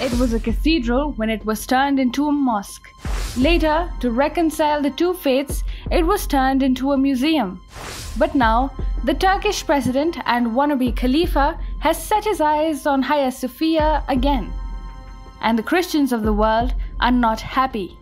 It was a cathedral when it was turned into a mosque. Later, to reconcile the two faiths, it was turned into a museum. But now, the Turkish president and wannabe Khalifa has set his eyes on Hagia Sophia again. And the Christians of the world are not happy.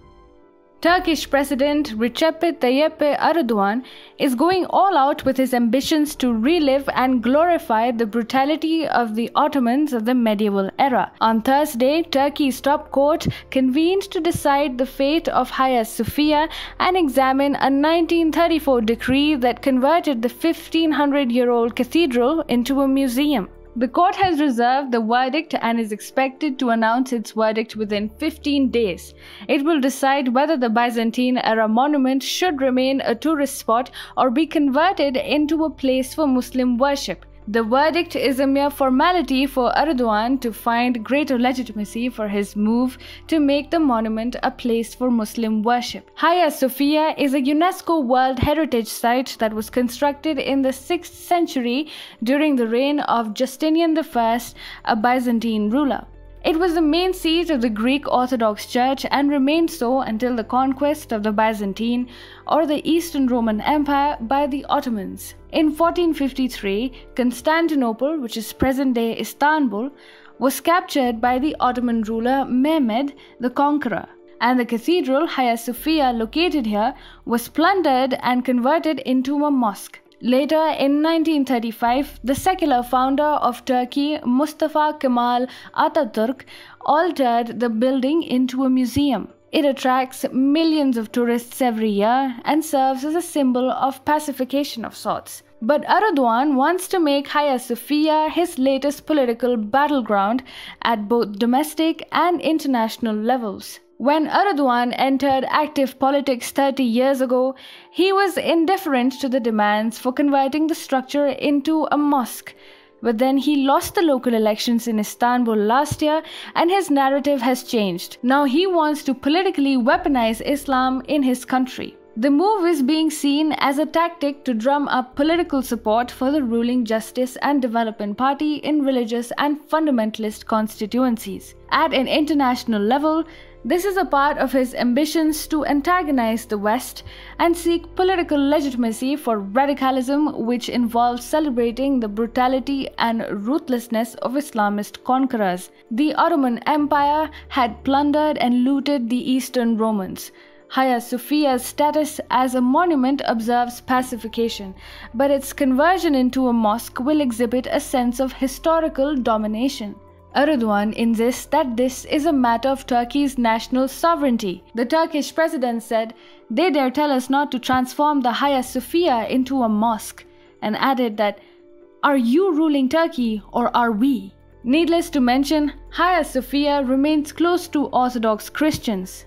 Turkish President Recep Tayyip Erdogan is going all out with his ambitions to relive and glorify the brutality of the Ottomans of the medieval era. On Thursday, Turkey's top court convened to decide the fate of Hagia Sophia and examine a 1934 decree that converted the 1500 year old cathedral into a museum. The court has reserved the verdict and is expected to announce its verdict within 15 days. It will decide whether the Byzantine era monument should remain a tourist spot or be converted into a place for Muslim worship. The verdict is a mere formality for Erdogan to find greater legitimacy for his move to make the monument a place for Muslim worship. Hagia Sophia is a UNESCO World Heritage Site that was constructed in the 6th century during the reign of Justinian I, a Byzantine ruler. It was the main seat of the Greek Orthodox Church and remained so until the conquest of the Byzantine or the Eastern Roman Empire by the Ottomans. In 1453, Constantinople, which is present day Istanbul, was captured by the Ottoman ruler Mehmed the Conqueror and the cathedral Hagia Sophia located here was plundered and converted into a mosque. Later, in 1935, the secular founder of Turkey, Mustafa Kemal Ataturk, altered the building into a museum. It attracts millions of tourists every year and serves as a symbol of pacification of sorts. But Erdogan wants to make Hagia Sophia his latest political battleground at both domestic and international levels. When Erdogan entered active politics 30 years ago, he was indifferent to the demands for converting the structure into a mosque. But then he lost the local elections in Istanbul last year and his narrative has changed. Now he wants to politically weaponize Islam in his country. The move is being seen as a tactic to drum up political support for the ruling Justice and Development Party in religious and fundamentalist constituencies. At an international level, this is a part of his ambitions to antagonize the West and seek political legitimacy for radicalism, which involves celebrating the brutality and ruthlessness of Islamist conquerors. The Ottoman Empire had plundered and looted the Eastern Romans. Hagia Sophia's status as a monument observes pacification, but its conversion into a mosque will exhibit a sense of historical domination. Erdogan insists that this is a matter of Turkey's national sovereignty. The Turkish president said, They dare tell us not to transform the Hagia Sophia into a mosque, and added that, Are you ruling Turkey or are we? Needless to mention, Hagia Sophia remains close to Orthodox Christians.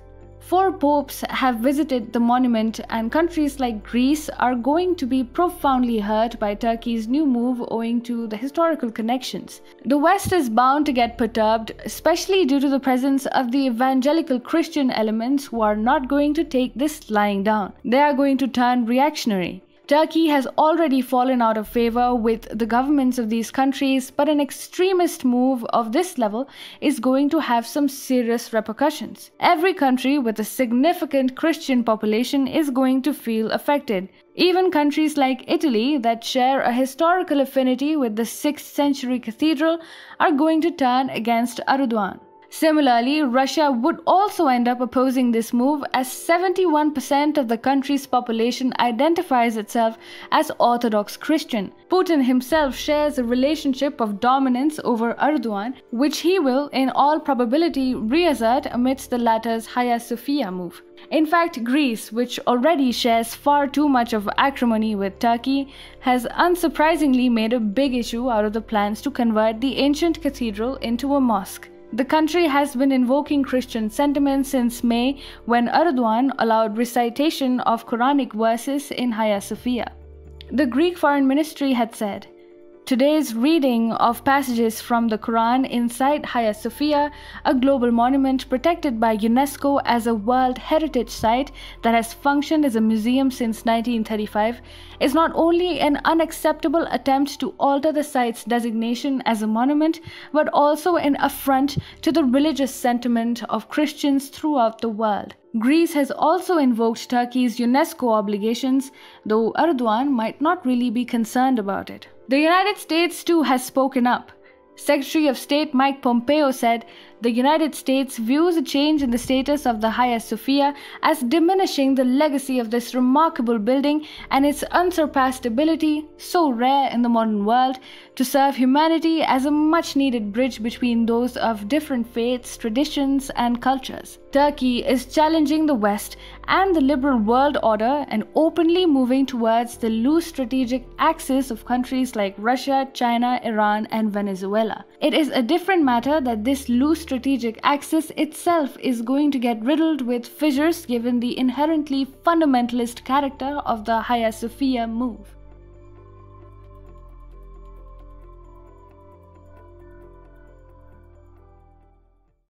Four popes have visited the monument, and countries like Greece are going to be profoundly hurt by Turkey's new move owing to the historical connections. The West is bound to get perturbed, especially due to the presence of the evangelical Christian elements who are not going to take this lying down. They are going to turn reactionary. Turkey has already fallen out of favor with the governments of these countries, but an extremist move of this level is going to have some serious repercussions. Every country with a significant Christian population is going to feel affected. Even countries like Italy, that share a historical affinity with the 6th century cathedral, are going to turn against Erdogan. Similarly, Russia would also end up opposing this move as 71% of the country's population identifies itself as Orthodox Christian. Putin himself shares a relationship of dominance over Erdogan, which he will, in all probability, reassert amidst the latter's Hagia Sophia move. In fact, Greece, which already shares far too much of acrimony with Turkey, has unsurprisingly made a big issue out of the plans to convert the ancient cathedral into a mosque. The country has been invoking Christian sentiment since May when Erdogan allowed recitation of Quranic verses in Hagia Sophia. The Greek Foreign Ministry had said, Today's reading of passages from the Quran inside Hagia Sophia, a global monument protected by UNESCO as a World Heritage Site that has functioned as a museum since 1935, is not only an unacceptable attempt to alter the site's designation as a monument, but also an affront to the religious sentiment of Christians throughout the world. Greece has also invoked Turkey's UNESCO obligations, though Erdogan might not really be concerned about it. The United States too has spoken up. Secretary of State Mike Pompeo said the United States views a change in the status of the Hagia Sophia as diminishing the legacy of this remarkable building and its unsurpassed ability, so rare in the modern world, to serve humanity as a much needed bridge between those of different faiths, traditions, and cultures. Turkey is challenging the West and the liberal world order and openly moving towards the loose strategic axis of countries like Russia, China, Iran, and Venezuela. It is a different matter that this loose strategic axis itself is going to get riddled with fissures given the inherently fundamentalist character of the Hagia Sophia move.